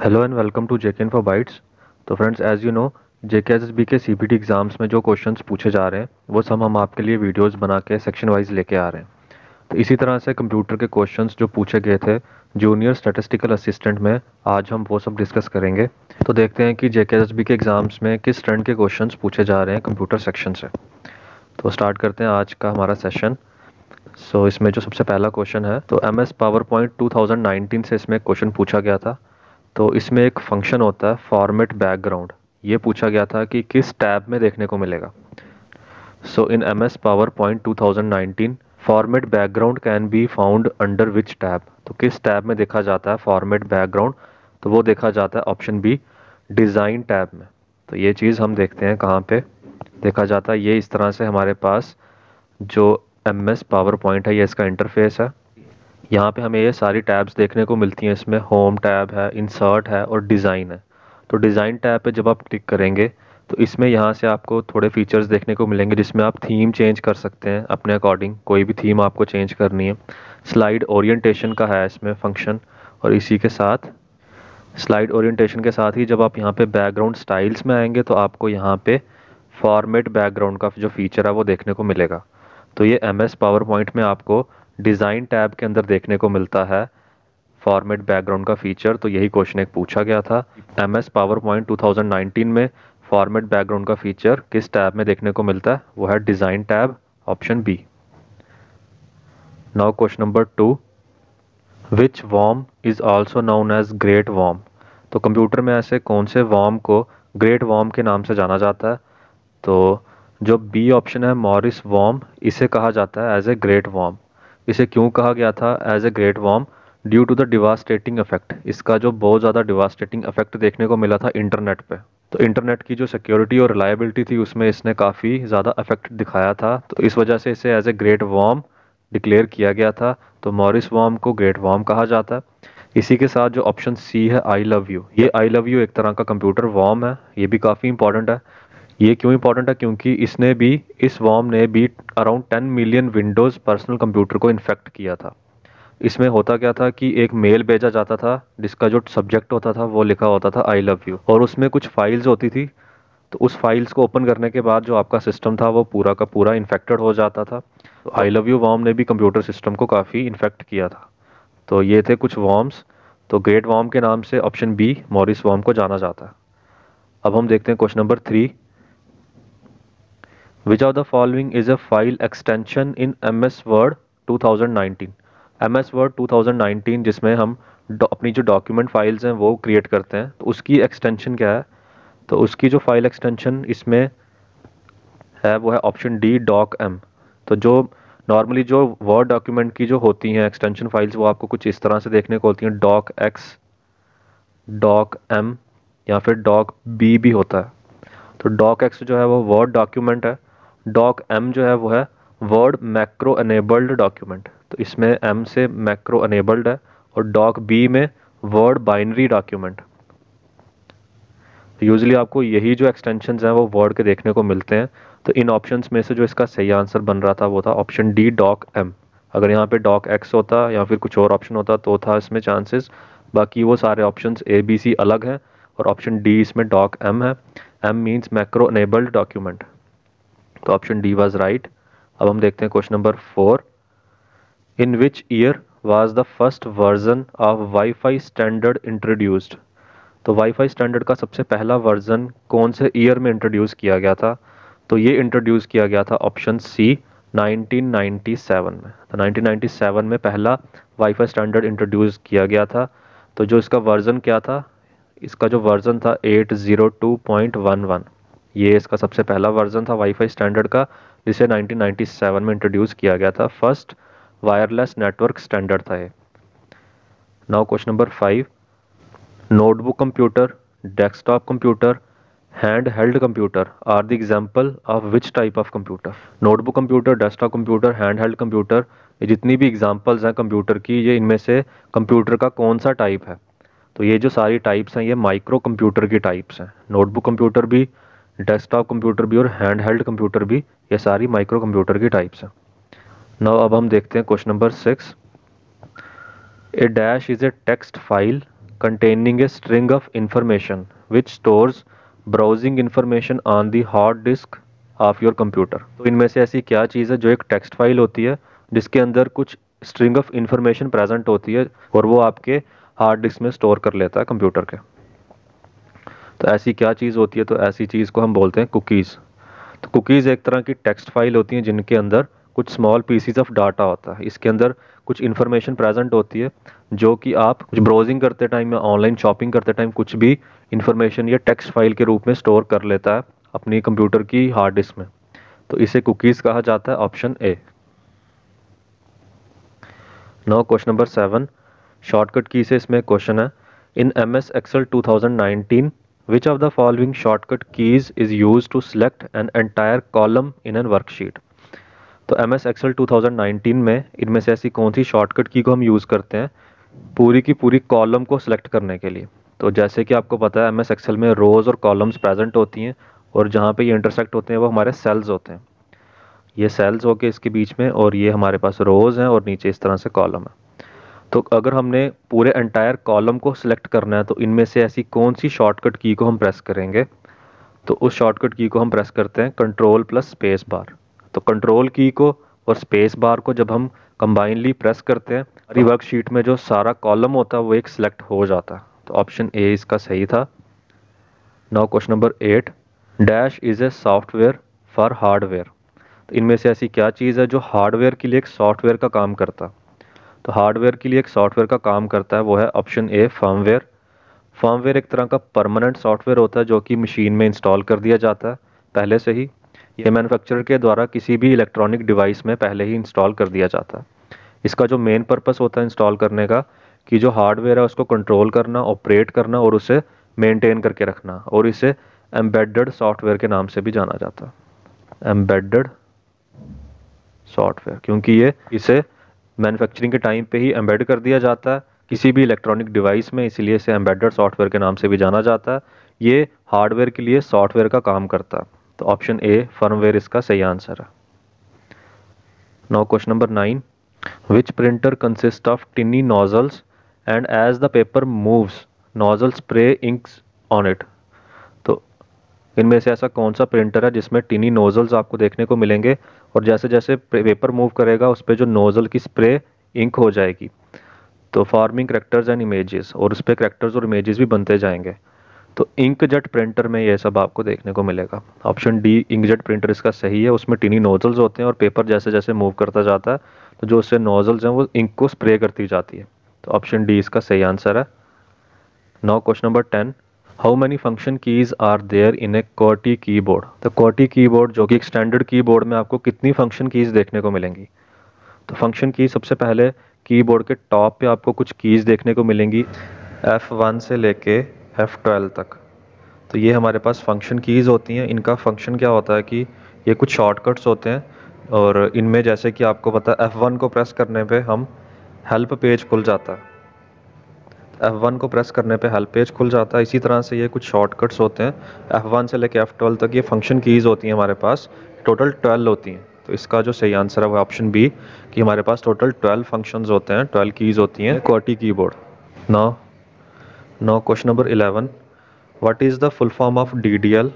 Hello and welcome to JK for bytes तो friends as you know JK S B K C exams में जो questions पूछे जा रहे हैं वो सब हम आपके लिए वीडियोस बना के सेक्शन वाइज लेके आ रहे हैं। तो इसी तरह से कंप्यूटर के क्वेश्चंस जो पूछे गए थे जूनियर स्टेटिस्टिकल असिस्टेंट में आज हम वो सब डिस्कस करेंगे। तो देखते हैं कि JK S B K exams में किस ट्रेंड के क्वेश्चन पूछे जा रहे हैं कंप्यूटर सेक्शन से। तो स्टार्ट करते हैं आज का हमारा सेशन सो so, इसमें जो सबसे पहला क्वेश्चन है तो M S power point two से इसमें क्वेश्चन पूछा गया था। तो इसमें एक फ़ंक्शन होता है फॉर्मेट बैकग्राउंड ये पूछा गया था कि किस टैब में देखने को मिलेगा। So in M S power point two thousand nineteen format background can be found under which tab तो किस टैब में देखा जाता है फॉर्मेट बैकग्राउंड तो वो देखा जाता है ऑप्शन बी डिज़ाइन टैब में. तो ये चीज़ हम देखते हैं कहाँ पे। देखा जाता है ये इस तरह से हमारे पास जो एम एस पावर पॉइंट है, ये इसका इंटरफेस है। यहाँ पे हमें ये सारी टैब्स देखने को मिलती हैं। इसमें होम टैब है इंसर्ट है और डिज़ाइन है। तो डिज़ाइन टैब पे जब आप क्लिक करेंगे तो इसमें यहाँ से आपको थोड़े फीचर्स देखने को मिलेंगे, जिसमें आप थीम चेंज कर सकते हैं अपने अकॉर्डिंग कोई भी थीम आपको चेंज करनी है। स्लाइड ओरिएंटेशन का है इसमें फ़ंक्शन और इसी के साथ। स्लाइड ओरिएंटेशन के साथ ही जब आप यहाँ पे बैकग्राउंड स्टाइल्स में आएँगे तो आपको यहाँ पे फॉर्मेट बैकग्राउंड का जो फीचर है वो देखने को मिलेगा। तो ये एम एस पावर पॉइंट में आपको डिज़ाइन टैब के अंदर देखने को मिलता है। फॉर्मेट बैकग्राउंड का फीचर तो यही क्वेश्चन एक पूछा गया था। M S power point two में फॉर्मेट बैकग्राउंड का फीचर किस टैब में देखने को मिलता है? वो है design tab, option B. Now question number two. Which worm is also known as great worm तो कंप्यूटर में ऐसे कौन से वॉम को ग्रेट वॉम के नाम से जाना जाता है? तो जो बी ऑप्शन है मॉरिस वॉम इसे कहा जाता है एज ए ग्रेट वॉम इसे क्यों कहा गया था as a great worm due to the devastating effect इसका जो बहुत ज़्यादा डिवास्टेटिंग इफ़ेक्ट देखने को मिला था इंटरनेट पे। तो इंटरनेट की जो सिक्योरिटी और रिलायबिलिटी थी, उसमें इसने काफ़ी ज़्यादा इफ़ेक्ट दिखाया था। तो इस वजह से इसे as a great worm declare किया गया था। तो मॉरिस वॉर्म को ग्रेट वॉर्म कहा जाता है। इसी के साथ जो ऑप्शन सी है आई लव यू ये आई लव यू एक तरह का कंप्यूटर वॉर्म है। ये भी काफ़ी इंपॉर्टेंट है। ये क्यों इंपॉर्टेंट है? क्योंकि इसने भी, इस वॉर्म ने भी around 10 million windows personal computer को इन्फेक्ट किया था। इसमें होता क्या था कि एक मेल भेजा जाता था, जिसका जो सब्जेक्ट होता था, वो लिखा होता था आई लव यू और उसमें कुछ फाइल्स होती थी तो उस फाइल्स को ओपन करने के बाद जो आपका सिस्टम था, वो पूरा का पूरा इन्फेक्टेड हो जाता था। आई लव यू वॉर्म ने भी कंप्यूटर सिस्टम को काफ़ी इन्फेक्ट किया था। तो ये थे कुछ वॉर्म्स तो ग्रेट वॉर्म के नाम से ऑप्शन बी मॉरिस वॉर्म को जाना जाता है। अब हम देखते हैं question number three Which of the following is a file extension in MS Word 2019? MS Word 2019 जिसमें हम अपनी जो डॉक्यूमेंट फाइल्स हैं, वो क्रिएट करते हैं। तो उसकी एक्सटेंशन क्या है? तो उसकी जो फ़ाइल एक्सटेंशन इसमें है, वो है ऑप्शन डी डॉक एम तो जो नॉर्मली जो वर्ड डॉक्यूमेंट की जो होती हैं एक्सटेंशन फाइल्स वो आपको कुछ इस तरह से देखने को होती हैं। डॉक एक्स डॉक एम या फिर डॉक बी भी होता है। तो डॉक एक्स जो है, वो वर्ड डॉक्यूमेंट है। डॉक एम जो है वो है वर्ड मैक्रो अनेबल्ड डॉक्यूमेंट तो इसमें एम से मैक्रो अनेबल्ड है और डॉक बी में वर्ड बाइनरी डॉक्यूमेंट यूजली आपको यही जो एक्सटेंशन हैं वो वर्ड के देखने को मिलते हैं। तो इन ऑप्शंस में से जो इसका सही आंसर बन रहा था वो था ऑप्शन डी डॉक एम अगर यहाँ पे डॉक एक्स होता या फिर कुछ और ऑप्शन होता तो था इसमें चांसेस बाकी वो सारे ऑप्शन ए बी सी अलग हैं और ऑप्शन डी इसमें डॉक एम है। M means macro enabled document तो ऑप्शन डी वाज राइट अब हम देखते हैं question number four in which year was the first version of wifi standard introduced तो वाईफाई स्टैंडर्ड का सबसे पहला वर्जन कौन से ईयर में इंट्रोड्यूस किया गया था? तो ये इंट्रोड्यूस किया गया था ऑप्शन सी 1997 में। तो 1997 में पहला वाईफाई स्टैंडर्ड इंट्रोड्यूस किया गया था। तो जो इसका वर्जन क्या था? इसका जो वर्जन था 802.11 ये इसका सबसे पहला वर्जन था वाईफाई स्टैंडर्ड का, जिसे 1997 में इंट्रोड्यूस किया गया था। फ़र्स्ट वायरलेस नेटवर्क स्टैंडर्ड था ये। Now question number five notebook computer desktop computer hand held computer are the example of which type of computer notebook computer desktop computer hand held computer जितनी भी examples हैं computer की, ये इनमें से computer का कौन सा टाइप है? तो ये जो सारी टाइप्स हैं, ये माइक्रो कंप्यूटर की टाइप्स हैं। नोटबुक कंप्यूटर भी डेस्कटॉप कंप्यूटर भी और हैंड हेल्ड कंप्यूटर भी, ये सारी माइक्रो कंप्यूटर की टाइप्स हैं। नाउ अब हम देखते हैं question number six A dash is a text file containing a string of information which stores browsing information on the hard disk of your computer तो इनमें से ऐसी क्या चीज़ है जो एक टेक्स्ट फ़ाइल होती है, जिसके अंदर कुछ स्ट्रिंग ऑफ़ इंफॉर्मेशन प्रेजेंट होती है और वो आपके हार्ड डिस्क में स्टोर कर लेता है कंप्यूटर के। तो ऐसी क्या चीज़ होती है तो ऐसी चीज़ को हम बोलते हैं कुकीज़ तो कुकीज़ एक तरह की टेक्स्ट फ़ाइल होती हैं जिनके अंदर कुछ स्मॉल पीसीज ऑफ़ डाटा होता है। इसके अंदर कुछ इन्फॉर्मेशन प्रेजेंट होती है, जो कि आप कुछ ब्राउजिंग करते टाइम या ऑनलाइन शॉपिंग करते टाइम कुछ भी इन्फॉर्मेशन या टेक्स्ट फ़ाइल के रूप में स्टोर कर लेता है अपनी कंप्यूटर की हार्ड डिस्क में। तो इसे कुकीज़ कहा जाता है option A now question number seven shortcut key से इसमें क्वेश्चन है। In M S Excel 2019 which of the following shortcut keys is used to select an entire column in an worksheet? तो एम एस एक्सएल 2019 में इनमें से ऐसी कौन सी shortcut की को हम यूज़ करते हैं? पूरी की पूरी कॉलम को सिलेक्ट करने के लिए। तो जैसे कि आपको पता है एम एस एक्सएल में रोज़ और कॉलम्स प्रेजेंट होती हैं और जहाँ पे ये इंटरसेक्ट होते हैं, वो हमारे सेल्स होते हैं। ये सेल्स होके इसके बीच में और ये हमारे पास रोज़ हैं और नीचे इस तरह से कॉलम है। तो अगर हमने पूरे एंटायर कॉलम को सिलेक्ट करना है तो इनमें से ऐसी कौन सी शॉर्टकट की को हम प्रेस करेंगे? तो उस शॉर्टकट की को हम प्रेस करते हैं कंट्रोल प्लस स्पेस बार तो कंट्रोल की को और स्पेस बार को जब हम कंबाइनली प्रेस करते हैं हमारी वर्कशीट में जो सारा कॉलम होता है, वो एक सिलेक्ट हो जाता है। तो ऑप्शन ए इसका सही था। Now question number eight dash is a software for hardware तो इनमें से ऐसी क्या चीज़ है जो हार्डवेयर के लिए एक सॉफ्टवेयर का काम करता तो हार्डवेयर के लिए एक सॉफ्टवेयर का काम करता है, वो है ऑप्शन ए फर्मवेयर फर्मवेयर एक तरह का परमानेंट सॉफ्टवेयर होता है, जो कि मशीन में इंस्टॉल कर दिया जाता है, पहले से ही. ये मैन्युफैक्चरर के द्वारा किसी भी इलेक्ट्रॉनिक डिवाइस में पहले ही इंस्टॉल कर दिया जाता है. इसका जो मेन पर्पस होता है इंस्टॉल करने का, कि जो हार्डवेयर है, उसको कंट्रोल करना ऑपरेट करना और उसे मेंटेन करके रखना और इसे एम्बेडेड सॉफ्टवेयर के नाम से भी जाना जाता है. एम्बेडेड सॉफ्टवेयर क्योंकि ये इसे मैन्युफैक्चरिंग के टाइम पे ही एम्बेड कर दिया जाता है। किसी भी इलेक्ट्रॉनिक डिवाइस में इसीलिए इसे एम्बेडेड सॉफ्टवेयर के नाम से भी जाना जाता है। ये हार्डवेयर के लिए सॉफ्टवेयर का काम करता है। तो ऑप्शन ए, फर्मवेयर, इसका सही आंसर है। Now question number nine. Which printer consist of tiny nozzles and as the paper moves nozzle spray inks on it इनमें से ऐसा कौन सा प्रिंटर है जिसमें टिनी नोजल्स आपको देखने को मिलेंगे? और जैसे जैसे पेपर मूव करेगा, उस पर जो नोज़ल की स्प्रे इंक हो जाएगी। तो फ़ार्मिंग करेक्टर्स एंड इमेजेस और उस पर करेक्टर्स और इमेजेस भी बनते जाएँगे। तो इंक जेट प्रिंटर में ये सब आपको देखने को मिलेगा। Option D ink jet printer इसका सही है, उसमें टिनी नोजल्स होते हैं और पेपर जैसे जैसे मूव करता जाता है तो जो उससे नोजल्स हैं, वो इंक को स्प्रे करती जाती है। तो ऑप्शन डी इसका सही आंसर है। Now question number ten many function keys are there in a qwerty keyboard तो कोटी कीबोर्ड जो कि एक स्टैंडर्ड कीबोर्ड में आपको कितनी फ़ंक्शन कीज देखने को मिलेंगी? तो फ़ंक्शन की सबसे पहले कीबोर्ड के टॉप पे आपको कुछ कीज देखने को मिलेंगी F1 से लेके F12 तक। तो ये हमारे पास फ़ंक्शन कीज़ होती हैं। इनका फ़ंक्शन क्या होता है कि ये कुछ शॉर्टकट्स होते हैं और इनमें जैसे कि आपको पता है F1 को प्रेस करने पे हम हेल्प पेज खुल जाता है। F1 को प्रेस करने पे हेल्प पेज खुल जाता है। इसी तरह से ये कुछ शॉर्टकट्स होते हैं। F1 से लेके F12 तक ये फ़ंक्शन कीज़ होती हैं हमारे पास। टोटल 12 होती हैं। तो इसका जो सही आंसर है वो ऑप्शन बी कि हमारे पास टोटल 12 फ़ंक्शंस होते हैं। 12 कीज़ होती हैं। Qwerty keyboard now now question number 11 what is the full form of D D L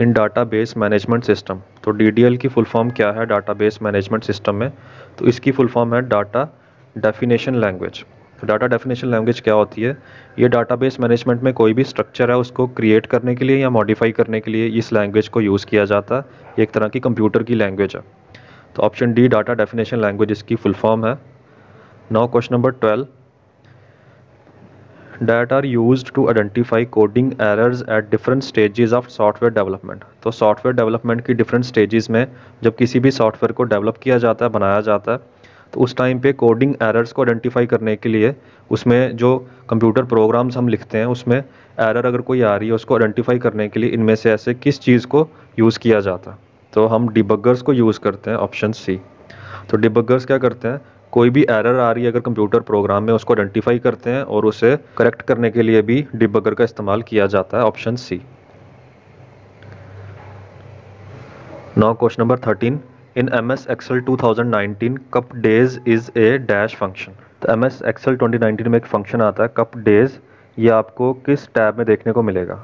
in database management system तो डी डी एल की फुल फॉर्म क्या है? डाटाबेस मैनेजमेंट सिस्टम में। तो इसकी फुल फॉर्म है डाटा डेफिनेशन लैंग्वेज तो data definition language क्या होती है? ये डाटाबेस मैनेजमेंट में कोई भी स्ट्रक्चर है, उसको क्रिएट करने के लिए या मॉडिफाई करने के लिए इस लैंग्वेज को यूज़ किया जाता। है एक तरह की कंप्यूटर की लैंग्वेज है। तो option D data definition language इसकी फुल फॉर्म है। Now question number twelve that are used to identify coding errors at different stages of software development तो सॉफ्टवेयर डेवलपमेंट की डिफरेंट स्टेजेस में जब किसी भी सॉफ्टवेयर को डेवलप किया जाता है, बनाया जाता है तो उस टाइम पे कोडिंग एरर्स को आइडेंटिफाई करने के लिए उसमें जो कंप्यूटर प्रोग्राम्स हम लिखते हैं, उसमें एरर अगर कोई आ रही है, उसको आइडेंटिफाई करने के लिए इनमें से ऐसे किस चीज़ को यूज़ किया जाता। तो हम डिबगर्स को यूज़ करते हैं ऑप्शन सी तो डिबगर्स क्या करते हैं? कोई भी एरर आ रही है, अगर कंप्यूटर प्रोग्राम में, उसको आइडेंटिफाई करते हैं और उसे करेक्ट करने के लिए भी डिबगर का इस्तेमाल किया जाता है option C now question number thirteen in M S Excel 2019 coup days is a dash function तो एम एस एक्सएल 2019 में एक फ़ंक्शन आता है कप डेज़ ये आपको किस टैब में देखने को मिलेगा?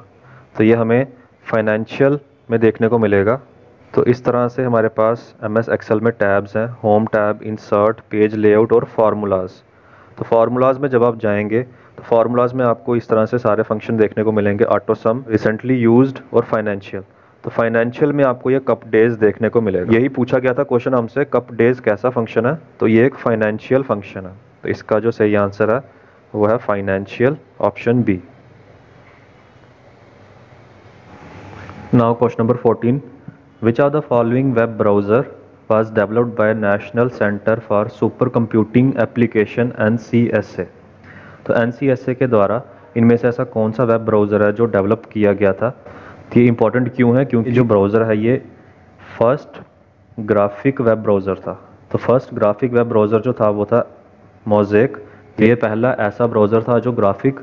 तो ये हमें फाइनेंशियल में देखने को मिलेगा। तो इस तरह से हमारे पास एम एस एक्सेल में टैब्स हैं home tab insert page layout और फार्मूलाज तो फार्मूलाज में जब आप जाएँगे तो फार्मूलाज में आपको इस तरह से सारे फ़ंक्शन देखने को मिलेंगे ऑटो सम रिसेंटली यूज्ड और फाइनेंशियल तो फाइनेंशियल में आपको ये कप डेज़ देखने को मिलेगा। यही पूछा गया था क्वेश्चन हमसे कप डेज़ कैसा फ़ंक्शन है? तो ये एक फाइनेंशियल फ़ंक्शन है। तो इसका जो सही आंसर है, वो है financial option B now question number 14 which are the following web browser was developed by National Center for Supercomputing Application NCSA तो NCSA के द्वारा इनमें से ऐसा कौन सा वेब ब्राउज़र है जो डेवलप किया गया था? ये इंपॉर्टेंट क्यों है? क्योंकि जो ब्राउज़र है, ये फ़र्स्ट ग्राफिक वेब ब्राउज़र था। तो फ़र्स्ट ग्राफिक वेब ब्राउज़र जो था, वो था मोजेक ये पहला ऐसा ब्राउज़र था, जो ग्राफिक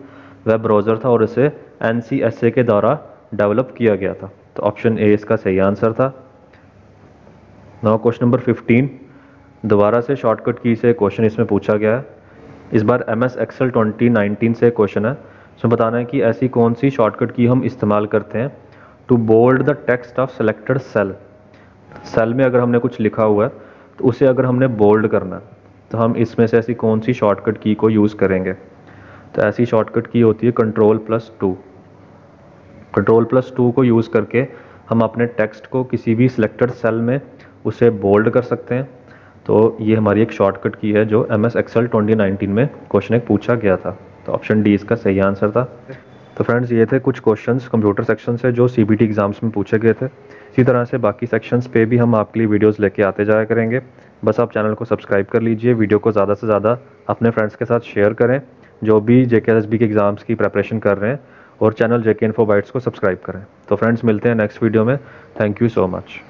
वेब ब्राउज़र था और इसे एनसीएसए के द्वारा डेवलप किया गया था। तो ऑप्शन ए इसका सही आंसर था। नाउ क्वेश्चन नंबर 15 दोबारा से शॉर्टकट की से क्वेश्चन इसमें पूछा गया है। इस बार एम एस एक्सल ट्वेंटी से क्वेश्चन है। इसमें बताना है कि ऐसी कौन सी शॉर्टकट की हम इस्तेमाल करते हैं। To bold the text of selected cell cell में अगर हमने कुछ लिखा हुआ है तो उसे अगर हमने बोल्ड करना है तो हम इसमें से ऐसी कौन सी शॉर्टकट की को यूज़ करेंगे? तो ऐसी शॉर्टकट की होती है control plus two control plus two को यूज़ करके हम अपने टेक्स्ट को किसी भी सिलेक्टेड सेल में उसे बोल्ड कर सकते हैं। तो ये हमारी एक शॉर्टकट की है, जो एम एस एक्सएल ट्वेंटी में क्वेश्चन एक पूछा गया था। तो ऑप्शन डी इसका सही आंसर था। तो फ्रेंड्स ये थे कुछ क्वेश्चंस कंप्यूटर सेक्शन से जो सीबीटी एग्ज़ाम्स में पूछे गए थे। इसी तरह से बाकी सेक्शंस पे भी हम आपके लिए वीडियोस लेके आते जाया करेंगे। बस आप चैनल को सब्सक्राइब कर लीजिए वीडियो को ज़्यादा से ज़्यादा अपने फ्रेंड्स के साथ शेयर करें, जो भी जे के के एग्ज़ाम्स की प्रेपरेशन कर रहे हैं, और channel J K info bytes को सब्सक्राइब करें। तो फ्रेंड्स मिलते हैं नेक्स्ट वीडियो में। Thank you so much